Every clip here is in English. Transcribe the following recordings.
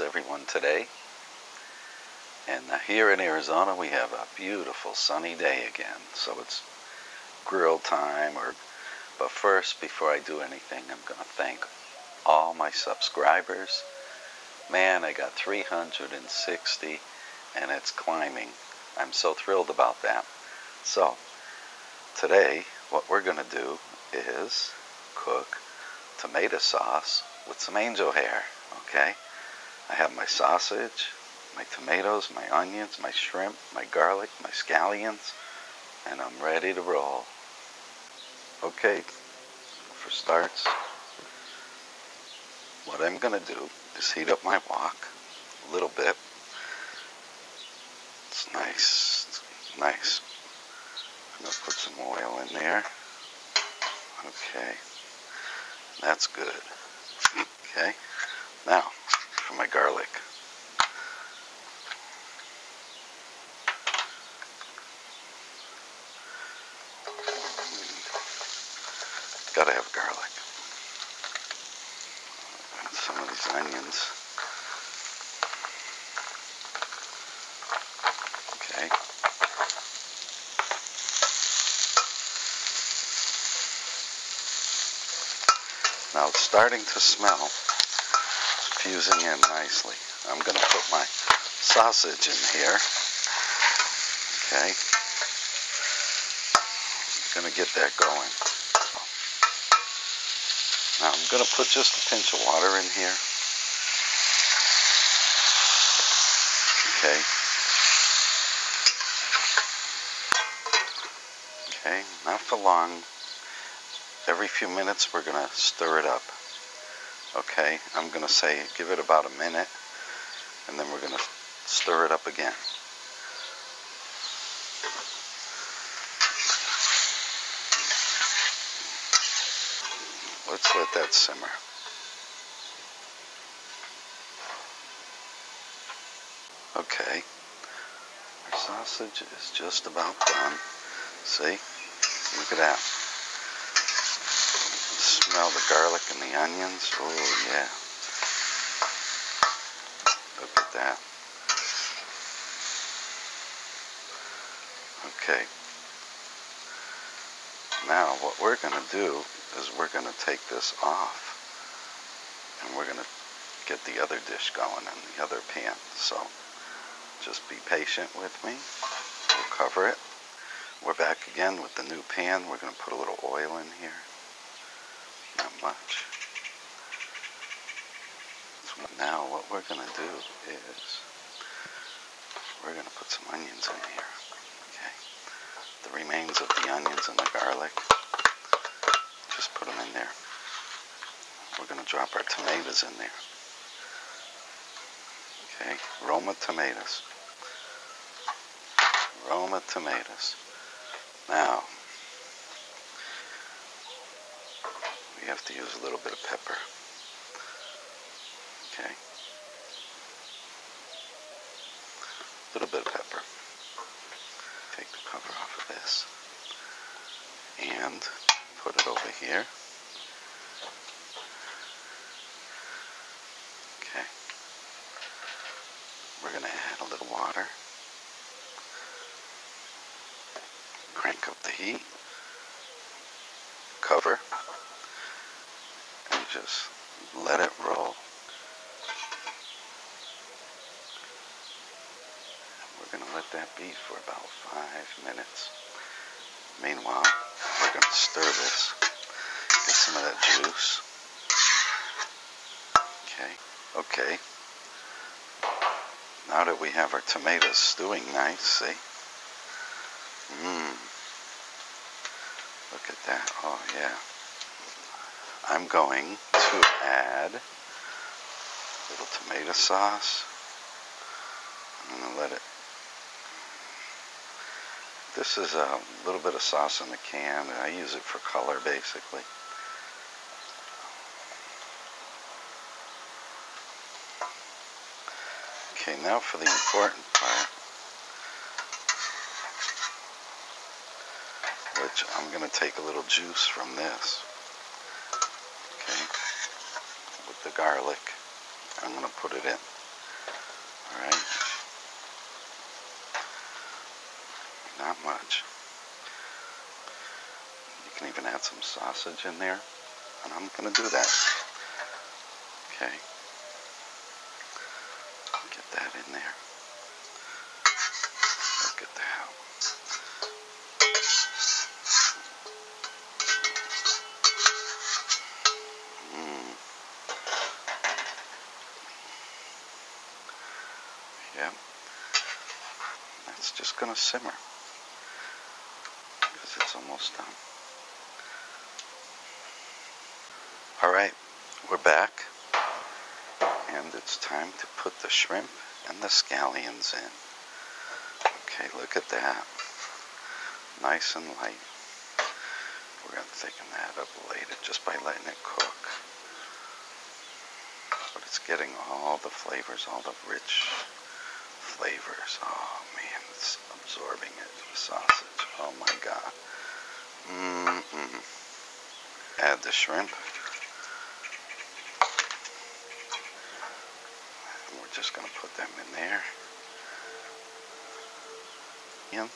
Everyone today? And here in Arizona, we have a beautiful sunny day again. So it's grill time. Or, but first, before I do anything, I'm going to thank all my subscribers. Man, I got 360 and it's climbing. I'm so thrilled about that. So, today, what we're going to do is cook tomato sauce with some angel hair, okay? I have my sausage, my tomatoes, my onions, my shrimp, my garlic, my scallions, and I'm ready to roll. Okay, for starts, what I'm going to do is heat up my wok a little bit. It's nice, it's nice. I'm going to put some oil in there. Okay, that's good. Okay, now for my garlic. Hmm. Gotta have garlic. And some of these onions. Okay. Now it's starting to smell. Fusing in nicely. I'm going to put my sausage in here. Okay. I'm Going to get that going. Now I'm going to put just a pinch of water in here. Okay. Okay, not for long. Every few minutes we're going to stir it up. Okay, I'm going to say give it about a minute and then we're going to stir it up again. Let's let that simmer. Okay, our sausage is just about done. See? Look at that. Smell the garlic and the onions. Oh, yeah. Look at that. Okay. Now, what we're going to do is we're going to take this off and we're going to get the other dish going in the other pan. So, just be patient with me. We'll cover it. We're back again with the new pan. We're going to put a little oil in here. Not much. So now what we're going to do is we're going to put some onions in here. Okay. The remains of the onions and the garlic. Just put them in there. We're going to drop our tomatoes in there. Okay. Roma tomatoes. Roma tomatoes. Now, we have to use a little bit of pepper. Okay. A little bit of pepper. Take the cover off of this. And put it over here. Okay. We're going to add a little water. crank up the heat, cover, and just let it roll. We're going to let that be for about five minutes. Meanwhile, we're going to stir this, get some of that juice. Okay, okay. Now that we have our tomatoes stewing nice, see? Mmm. Look at that. Oh, yeah. I'm going to add a little tomato sauce. I'm going to let it. This is a little bit of sauce in the can. I use it for color, basically. Okay, now for the important part. which I'm going to take a little juice from this. Okay. With the garlic. I'm going to put it in. Alright. Not much. You can even add some sausage in there. And I'm going to do that. Okay. Get that in there. Just going to simmer. Because it's almost done. Alright, we're back. And it's time to put the shrimp and the scallions in. Okay, look at that. Nice and light. We're going to thicken that up later just by letting it cook. But it's getting all the flavors, all the rich flavors. Oh man, it's absorbing it. The sausage. Oh my god. Mm-mm. Add the shrimp. And we're just going to put them in there. Yeah.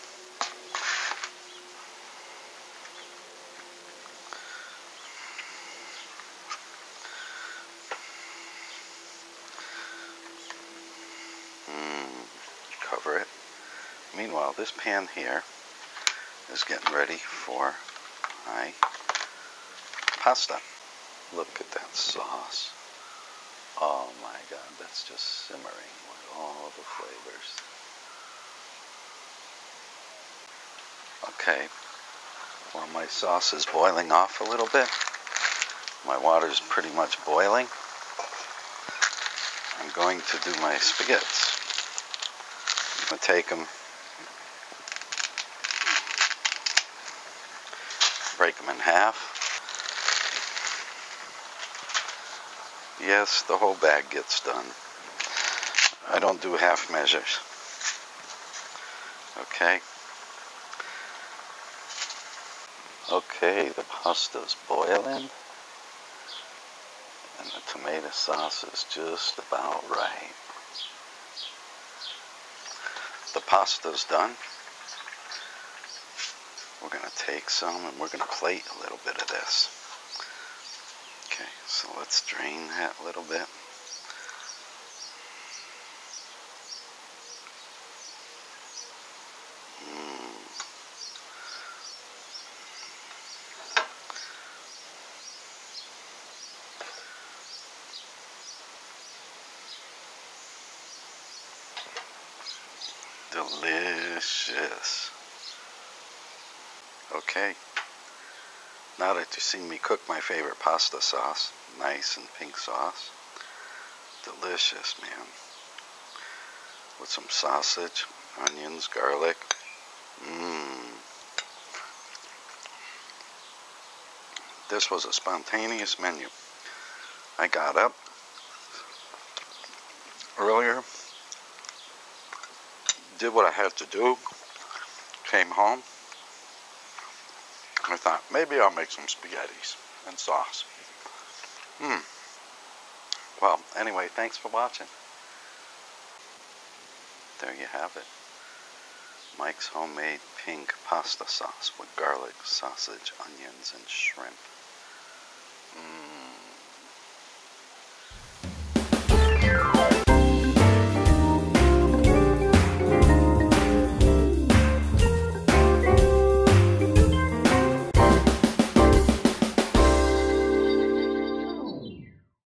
Mm, cover it. Meanwhile, this pan here is getting ready for my pasta. Look at that sauce. Oh my god, that's just simmering with all the flavors. Okay, while my sauce is boiling off a little bit, my water is pretty much boiling. I'm going to do my spaghettis. I'm going to take them, break them in half. Yes, the whole bag gets done. I don't do half measures. Okay. Okay, the pasta's boiling. And the tomato sauce is just about right. The pasta's done. We're going to take some and we're going to plate a little bit of this. Okay, so let's drain that a little bit. Mm. Delicious. Okay. Now that you've seen me cook my favorite pasta sauce, nice and pink sauce, delicious, man. With some sausage, onions, garlic. Mmm. This was a spontaneous menu. I got up earlier, did what I had to do, came home, I thought maybe I'll make some spaghettis and sauce. Hmm. Well, anyway, thanks for watching. There you have it. Mike's homemade pink pasta sauce with garlic, sausage, onions, and shrimp.